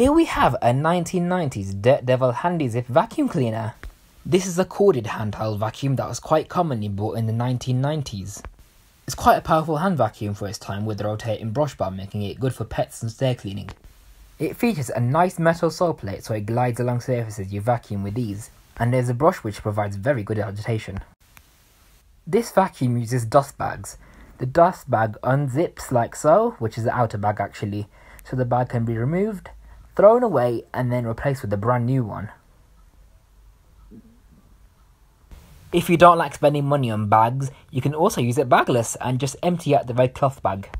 Here we have a 1990s Dirt Devil Handy Zip vacuum cleaner. This is a corded handheld vacuum that was quite commonly bought in the 1990s. It's quite a powerful hand vacuum for its time with a rotating brush bar making it good for pets and stair cleaning. It features a nice metal sole plate so it glides along surfaces you vacuum with ease, and there's a brush which provides very good agitation. This vacuum uses dust bags. The dust bag unzips like so, which is the outer bag actually, so the bag can be removed, thrown away, and then replaced with a brand new one. If you don't like spending money on bags, you can also use it bagless and just empty out the red cloth bag.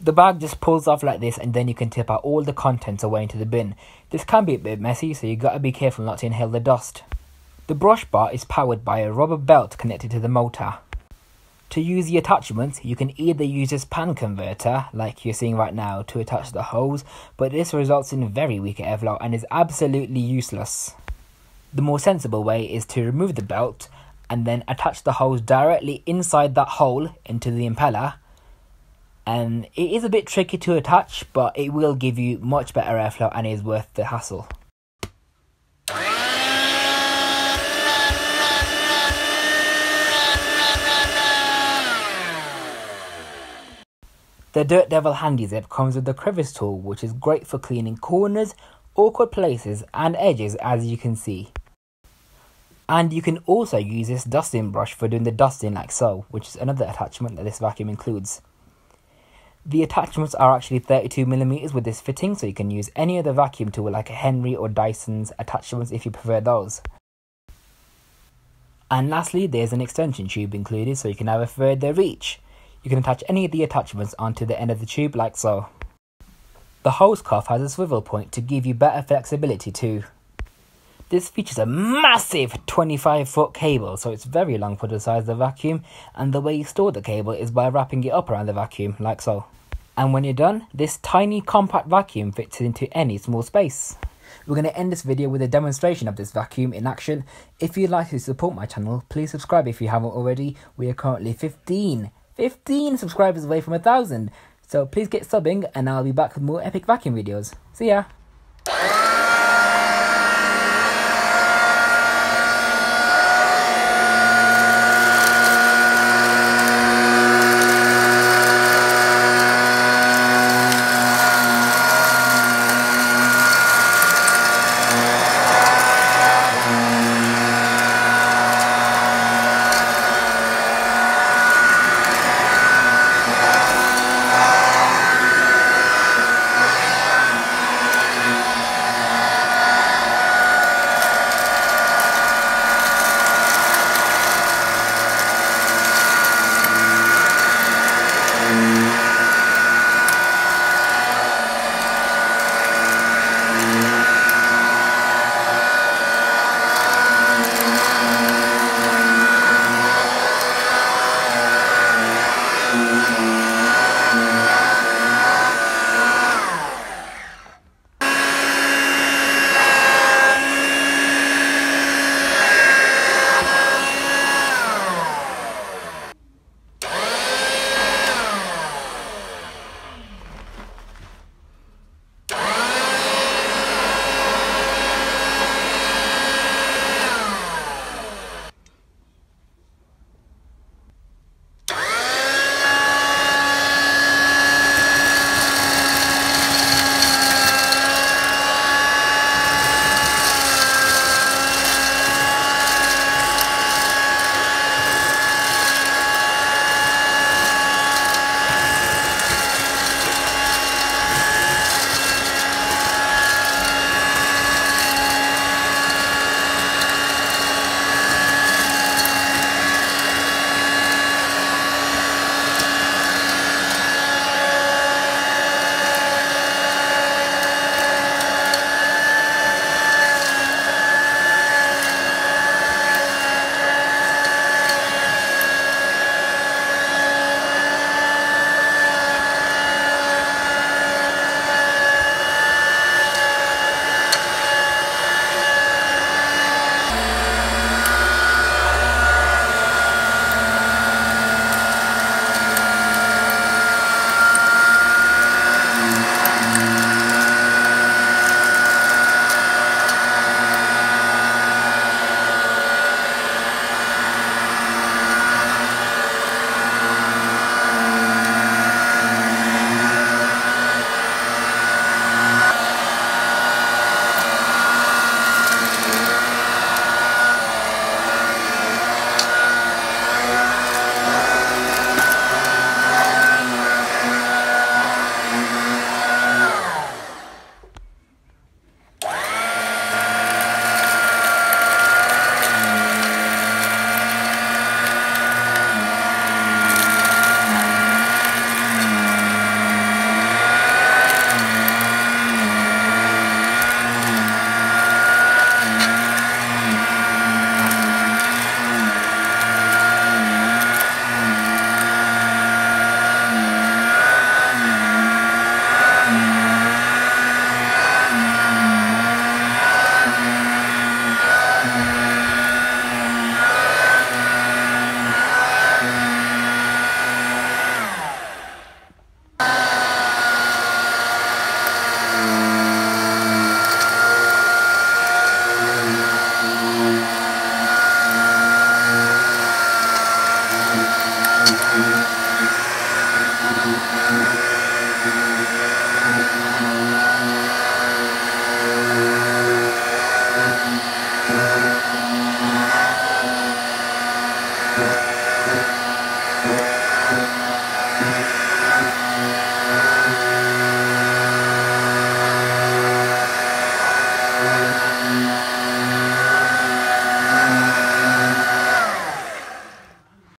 The bag just pulls off like this and then you can tip out all the contents away into the bin. This can be a bit messy so you gotta be careful not to inhale the dust. The brush bar is powered by a rubber belt connected to the motor. To use the attachments, you can either use this pan converter, like you're seeing right now, to attach the hose, but this results in very weak airflow and is absolutely useless. The more sensible way is to remove the belt and then attach the hose directly inside that hole into the impeller. And it is a bit tricky to attach, but it will give you much better airflow and is worth the hassle. The Dirt Devil Handy Zip comes with the crevice tool which is great for cleaning corners, awkward places and edges as you can see. And you can also use this dusting brush for doing the dusting like so, which is another attachment that this vacuum includes. The attachments are actually 32mm with this fitting, so you can use any other vacuum tool like a Henry or Dyson's attachments if you prefer those. And lastly, there's an extension tube included so you can have a further reach. You can attach any of the attachments onto the end of the tube like so. The hose cuff has a swivel point to give you better flexibility too. This features a massive 25 foot cable, so it's very long for the size of the vacuum, and the way you store the cable is by wrapping it up around the vacuum, like so. And when you're done, this tiny compact vacuum fits into any small space. We're going to end this video with a demonstration of this vacuum in action. If you'd like to support my channel, please subscribe if you haven't already. We are currently 15, 15 subscribers away from a thousand. So please get subbing and I'll be back with more epic vacuum videos. See ya!